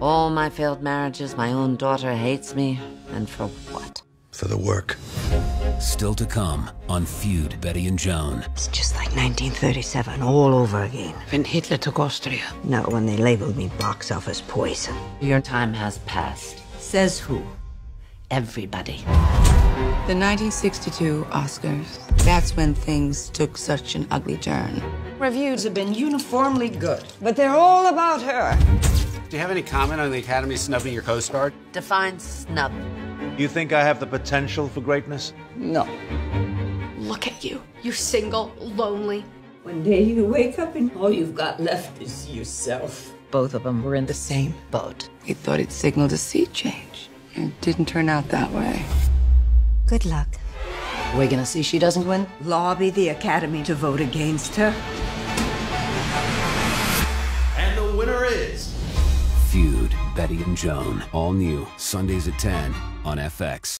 All my failed marriages, my own daughter hates me, and for what? For the work. Still to come on Feud, Bette and Joan. It's just like 1937 all over again. When Hitler took Austria. No, when they labeled me box office poison. Your time has passed. Says who? Everybody. The 1962 Oscars. That's when things took such an ugly turn. Reviews have been uniformly good, but they're all about her. Do you have any comment on the Academy snubbing your co star? Define snub. You think I have the potential for greatness? No. Look at you. You're single, lonely. One day you wake up and all you've got left is yourself. Both of them were in the same boat. We thought it signaled a sea change. It didn't turn out that way. Good luck. We're gonna see she doesn't win? Lobby the Academy to vote against her. And the winner is. Feud, Bette and Joan. All new, Sundays at 10 on FX.